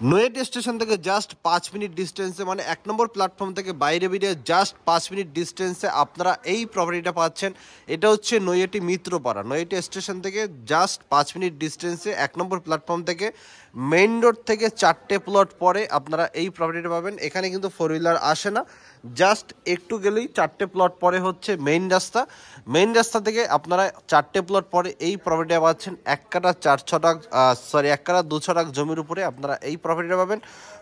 নয়েট station থেকে just পাঁচ minute ডিস্টেন্সে মানে এক নম্বর প্ল্যাটফর্ম থেকে বাইরে বেরিয়ে জাস্ট পাঁচ মিনিট ডিস্টেন্সে আপনারা এই প্রপার্টিটা পাচ্ছেন। এটা হচ্ছে নৈয়েটি মিত্রপাড়া। নৈয়েটি স্টেশন থেকে জাস্ট পাঁচ মিনিট ডিস্টেন্সে এক নম্বর প্ল্যাটফর্ম থেকে মেইন রোড থেকে চারটে প্লট পরে আপনারা এই প্রপার্টিটা পাবেন। এখানে কিন্তু ফোর হুইলার আসে না। জাস্ট একটু গেলেই চারটে প্লট পরে হচ্ছে মেইন রাস্তা। মেইন রাস্তা থেকে আপনারা চারটে প্লট পরে এই প্রপার্টিটা পাচ্ছেন। এক কাটা চার ছটাক সরি এক কাটা দু ছটাক জমির উপরে আপনারা এই প্রপার্টিটা পাবেন।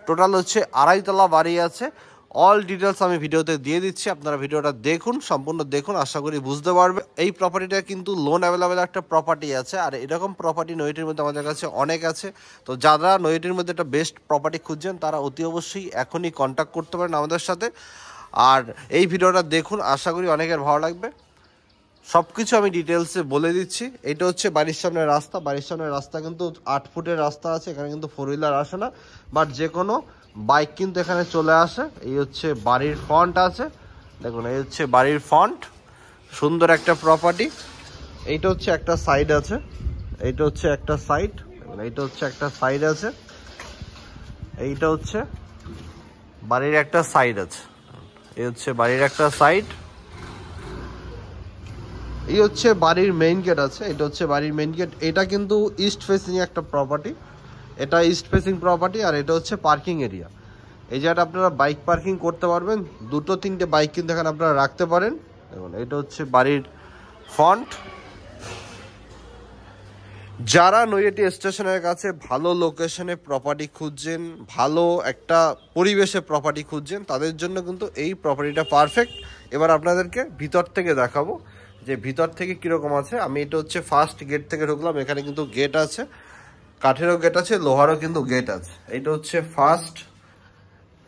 টোটাল হচ্ছে আড়াইতলা বাড়ি আছে। অল ডিটেলস আমি ভিডিওতে দিয়ে দিচ্ছি। আপনারা ভিডিওটা দেখুন, সম্পূর্ণ দেখুন, আশা করি বুঝতে পারবে। এই প্রপার্টিটা কিন্তু লোন অ্যাভেলেবেল একটা প্রপার্টি আছে। আর এরকম প্রপার্টি নৈটির মধ্যে আমাদের কাছে অনেক আছে। তো যারা নৈটির মধ্যে একটা বেস্ট প্রপার্টি খুঁজছেন, তারা অতি অবশ্যই এখনই কন্ট্যাক্ট করতে পারেন আমাদের সাথে। আর এই ভিডিওটা দেখুন, আশা করি অনেকের ভালো লাগবে। সব কিছু আমি ডিটেলসে বলে দিচ্ছি। এটা হচ্ছে বাড়ির সামনের রাস্তা। বাড়ির সামনের রাস্তা কিন্তু আট ফুটের রাস্তা আছে, এখানে কিন্তু ফোর হুইলার আসে না। বাট যে কোনো বাইক কিন্তু এখানে চলে আসে। এই হচ্ছে বাড়ির ফন্ট আছে। দেখুন, এই হচ্ছে বাড়ির ফন্ট সুন্দর একটা প্রপার্টি এইটা হচ্ছে একটা সাইড আছে। এইটা হচ্ছে একটা সাইড এইটা হচ্ছে একটা সাইড আছে। এইটা হচ্ছে বাড়ির একটা সাইড আছে। এই হচ্ছে বাড়ির একটা সাইড এই হচ্ছে বাড়ির মেইন গেট আছে। এটা হচ্ছে বাড়ির মেইন গেট এটা কিন্তু ইস্ট ফেসিং একটা প্রপার্টি এটা ইস্ট ফেসিং প্রপার্টি আর এটা হচ্ছে পার্কিং এরিয়া এই জায়গাটা আপনারা বাইক পার্কিং করতে পারবেন। দুটো, তিনটে বাইক কিন্তু এখানে আপনারা রাখতে পারেন। দেখুন, এটা হচ্ছে বাড়ির ফন্ট যারা নৈয়াটি স্টেশনের কাছে ভালো লোকেশনে প্রপার্টি খুঁজছেন, ভালো একটা পরিবেশে প্রপার্টি খুঁজছেন, তাদের জন্য কিন্তু এই প্রপার্টিটা পারফেক্ট এবার আপনাদেরকে ভিতর থেকে দেখাবো যে ভিতর থেকে কীরকম আছে। আমি এটা হচ্ছে ফার্স্ট গেট থেকে ঢুকলাম। এখানে কিন্তু গেট আছে। কাঠেরও গেট আছে, লোহারও কিন্তু গেট আছে। এইটা হচ্ছে ফার্স্ট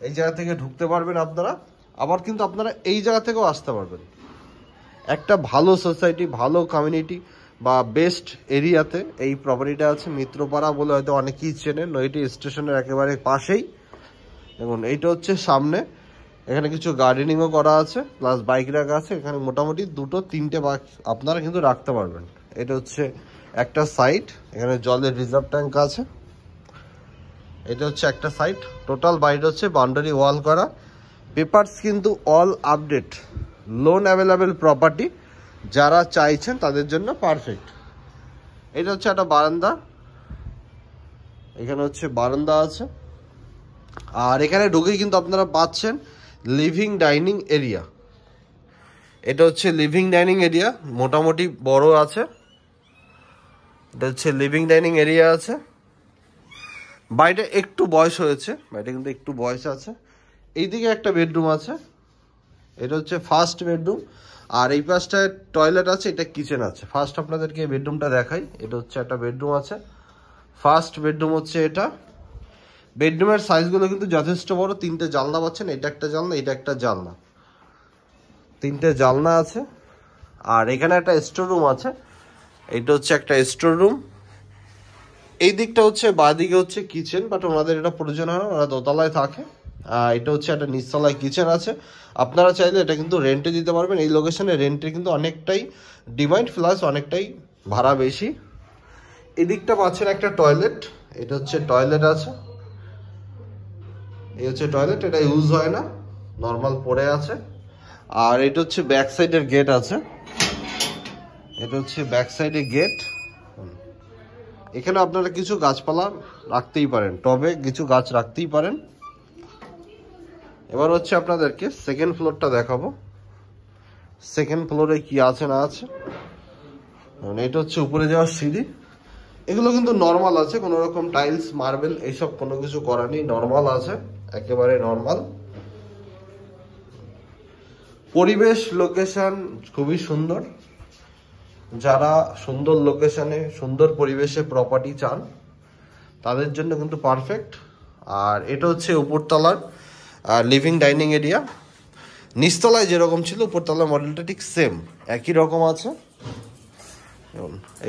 এই জায়গা থেকে ঢুকতে পারবেন আপনারা। আবার কিন্তু আপনারা এই জায়গা থেকেও আসতে পারবেন। একটা ভালো সোসাইটি ভালো কমিউনিটি বা বেস্ট এরিয়াতে এই প্রপার্টিটা আছে মিত্রপাড়া বলে হয়তো অনেকেই চেনে নইটি স্টেশনের একেবারে পাশেই। দেখুন, এইটা হচ্ছে সামনে। এখানে কিছু গার্ডেনিংও করা আছে প্লাস বাইক রাখা আছে। এখানে মোটামুটি দুটো, তিনটে বাইক আপনারা কিন্তু রাখতে পারবেন। এটা হচ্ছে একটা সাইট এখানে জলের রিজার্ভ ট্যাঙ্ক আছে। এটা হচ্ছে একটা সাইট টোটাল বাড়িটা হচ্ছে বাউন্ডারি ওয়াল করা। পেপারস কিন্তু all update loan available property যারা চাইছেন তাদের জন্য পারফেক্ট এটা হচ্ছে একটা বারান্দা। এখানে হচ্ছে বারান্দা আছে। আর এখানে ঢুকেই কিন্তু আপনারা পাচ্ছেন লিভিং ডাইনিং এরিয়া এটা হচ্ছে লিভিং ডাইনিং এরিয়া মোটামুটি বড় আছে। এটা হচ্ছে লিভিং ডাইনিং এরিয়া আছে। বাড়িটা একটু বয়স হয়েছে, বাড়িটা কিন্তু একটু বয়স আছে। এইদিকে একটা বেডরুম আছে, এটা হচ্ছে ফার্স্ট বেডরুম আর এই পাশটায় টয়লেট আছে, এটা কিচেন আছে। ফার্স্ট আপনাদেরকে বেডরুমটা দেখাই, এটা হচ্ছে একটা বেডরুম আছে। ফার্স্ট বেডরুম হচ্ছে এটা। বেডরুমের সাইজগুলো কিন্তু যথেষ্ট বড়, তিনটে জানলা পাচ্ছেন, এটা একটা জানলা, এটা একটা জানলা। তিনটে জানলা আছে। আর এখানে একটা স্টোর রুম আছে। এটা হচ্ছে একটা স্টোর রুম এই দিকটা হচ্ছে, বাদিকে হচ্ছে কিচেন বাট ওনাদের এটা প্রয়োজন হয় না, ওরা দোতলায় থাকে। আর এটা হচ্ছে একটা নিচতলায় কিচেন আছে। আপনারা চাইলে এটা কিন্তু রেন্টে দিতে পারবেন। এই লোকেশনে রেন্টে কিন্তু অনেকটাই ডিমান্ড প্লাস অনেকটাই ভাড়া বেশি। এদিকটা পাচ্ছেন একটা টয়লেট এটা হচ্ছে টয়লেট আছে। এই হচ্ছে টয়লেট এটা ইউজ হয় না নর্মাল পড়ে আছে। আর এটা হচ্ছে ব্যাক সাইডের গেট আছে। এটা হচ্ছে ব্যাক সাইডের গেট এখানে আপনারা কিছু গাছপালা রাখতেই পারেন, টবে কিছু গাছ রাখতেই পারেন। এবার হচ্ছে আপনাদেরকে সেকেন্ড ফ্লোরটা দেখাবো। সেকেন্ড ফ্লোরে কি আছে না আছে? এটা হচ্ছে উপরে যাওয়ার সিঁড়ি। এগুলো কিন্তু নর্মাল আছে, কোনো রকম টাইলস মার্বেল এইসব কোনো কিছু করা নেই নর্মাল আছে, একেবারে নর্মাল পরিবেশ লোকেশন খুবই সুন্দর। যারা সুন্দর লোকেশনে সুন্দর পরিবেশে প্রপার্টি চান, তাদের জন্য কিন্তু পারফেক্ট আর এটা হচ্ছে উপরতলার লিভিং ডাইনিং এরিয়া নিচতলায় যেরকম ছিল, উপরতলার মডেলটা ঠিক সেম একই রকম আছে।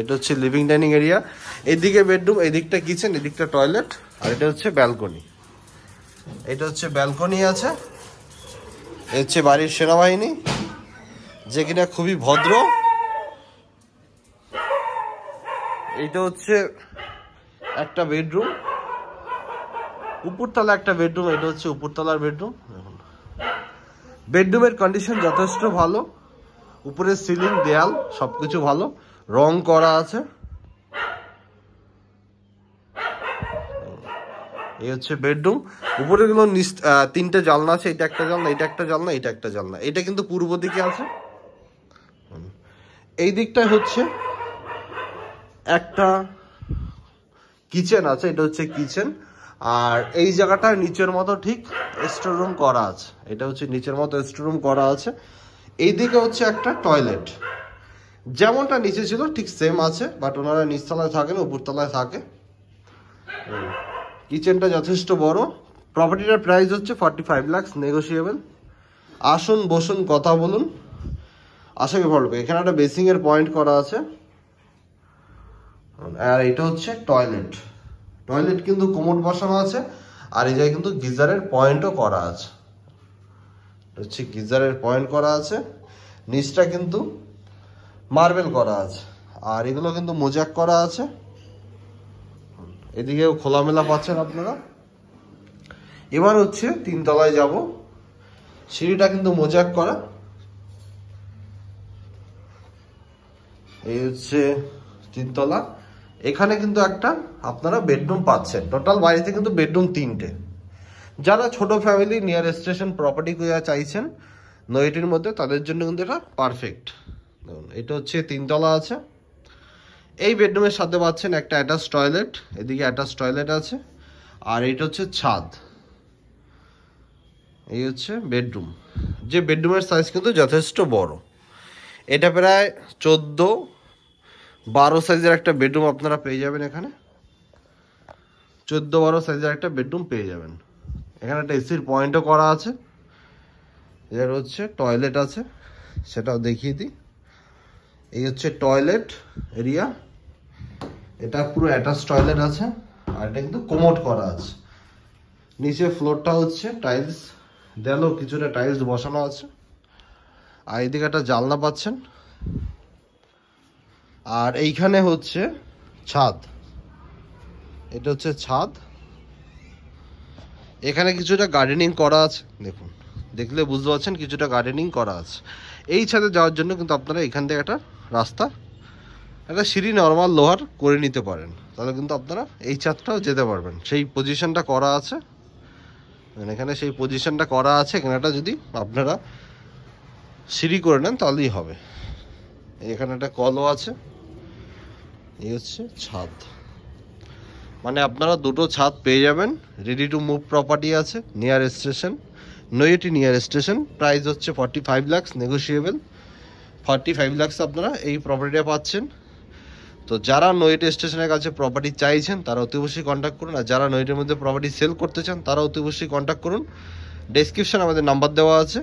এটা হচ্ছে লিভিং ডাইনিং এরিয়া এদিকে বেডরুম এদিকটা কিচেন এদিকটা টয়লেট আর এটা হচ্ছে ব্যালকনি এটা হচ্ছে ব্যালকনি আছে। এ হচ্ছে বাড়ির সেনাবাহিনী, যে কিনা খুবই ভদ্র। এইটা হচ্ছে একটা বেডরুম। উপরতলা একটা বেডরুম, এটা হচ্ছে উপরতলার বেডরুম। দেখুন। বেডরুমের কন্ডিশন যথেষ্ট ভালো। উপরে সিলিং দেয়াল, সবকিছু ভালো। রং করা আছে। এই হচ্ছে বেডরুম। উপরে গুলো তিনটে জানলা আছে। এটা একটা জানলা, এটা একটা জানলা, এটা একটা জানলা। এটা কিন্তু পূর্ব দিকে আছে। এই দিকটা হচ্ছে একটা কিচেন আছে, এটা হচ্ছে কিচেন। আর এই জায়গাটা নিচের মতো ঠিক স্টোর রুম করা আছে। এটা হচ্ছে নিচের মতো স্টোর রুম করা আছে। এইদিকে হচ্ছে একটা টয়লেট যেমনটা নিচে ছিল, ঠিক সেম আছে বাট ওনারা নিচতলায় থাকেন, উপরতলায় থাকে। কিচেনটা যথেষ্ট বড়। প্রপার্টিটার প্রাইস হচ্ছে ফর্টি ফাইভ লাক্স নেগোসিয়েবল আসুন, বসুন, কথা বলুন। আশা করি ভালো এখানে একটা বেসিংয়ের পয়েন্ট করা আছে। আর এটা হচ্ছে টয়লেট টয়লেট কিন্তু কোমর বসানো আছে, আর এই জায়গায় কিন্তু গিজারের পয়েন্টও করা আছে। হচ্ছে গিজারের পয়েন্ট করা আছে, নিচটা কিন্তু মার্বেল করা আছে, আর এগুলো কিন্তু মোজাক করা আছে। এদিকেও খোলামেলা পাচ্ছেন আপনারা। এবার হচ্ছে তিনতলায় যাব, সিঁড়িটা কিন্তু মোজাক করা। এই হচ্ছে তিনতলা। এখানে কিন্তু একটা আপনারা বেডরুম পাচ্ছেন। টোটাল বাড়িতে কিন্তু বেডরুম তিনটে। যারা ছোট ফ্যামিলি নিয়ার স্টেশন প্রপার্টি চাইছেন, নয়টির মধ্যে তাদের জন্য কিন্তু এটা পারফেক্ট এটা হচ্ছে তিনতলা আছে। এই বেডরুমের সাথে পাচ্ছেন একটা অ্যাটাচ টয়লেট এদিকে অ্যাটাচ টয়লেট আছে। আর এটা হচ্ছে ছাদ। এই হচ্ছে বেডরুম যে বেডরুমের সাইজ কিন্তু যথেষ্ট বড়। এটা প্রায় চোদ্দ বারো সাইজের একটা বেডরুম আপনারা পেয়ে যাবেন এখানে। চোদ্দ বারো সাইজের একটা বেডরুম পেয়ে যাবেন। এখানে একটা এসির পয়েন্টও করা আছে। এর হচ্ছে টয়লেট আছে, সেটাও দেখিয়ে দিই। এই হচ্ছে টয়লেট এরিয়া। এটা পুরো অ্যাটাচ টয়লেট আছে, আর এটা কিন্তু কোমোট করা আছে। নিচে ফ্লোরটা হচ্ছে টাইলস দেয়ালেও কিছুটা টাইলস বসানো আছে। আর এদিকে একটা জানলা পাচ্ছেন। আর এইখানে হচ্ছে ছাদ। এটা হচ্ছে ছাদ। এখানে কিছুটা গার্ডেনিং করা আছে। দেখুন, দেখলে বুঝতে পারছেন কিছুটা গার্ডেনিং করা আছে। এই ছাদে যাওয়ার জন্য কিন্তু আপনারা এখান থেকে একটা রাস্তা, একটা সিঁড়ি নর্মাল লোহার করে নিতে পারেন। তাহলে কিন্তু আপনারা এই ছাদটাও যেতে পারবেন। সেই পজিশনটা করা আছে। মানে এখানে সেই পজিশনটা করা আছে। এখানে একটা যদি আপনারা সিঁড়ি করে নেন, তাহলেই হবে। এখানে একটা কলও আছে। এই হচ্ছে ছাদ। মানে আপনারা দুটো ছাদ পেয়ে যাবেন। রেডি টু মুভ প্রপার্টি আছে near station ninety near station price হচ্ছে forty five lakhs negotiable forty five lakhs আপনারা এই প্রপার্টিটা পাচ্ছেন। তো যারা নৈটি স্টেশনের কাছে প্রপার্টি চাইছেন, তারা অতি অবশ্যই কন্ট্যাক্ট করুন। আর যারা নৈটির মধ্যে প্রপার্টি সেল করতে চান, তারা অতি অবশ্যই কন্ট্যাক্ট করুন। ডেসক্রিপশন আমাদের নাম্বার দেওয়া আছে।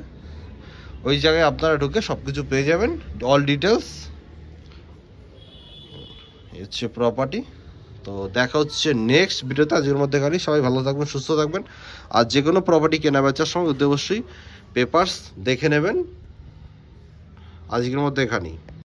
ওই জায়গায় আপনারা ঢুকে সব কিছু পেয়ে যাবেন। অল ডিটেলস হচ্ছে প্রপার্টি তো দেখা হচ্ছে নেক্সট ভিডিওতে। আজকের মধ্যে খালি সবাই ভালো থাকবেন, সুস্থ থাকবেন। আর যে কোনো প্রপার্টি কেনা বেচার সময় অবশ্যই পেপার্স দেখে নেবেন। আজকের মধ্যে এখানেই।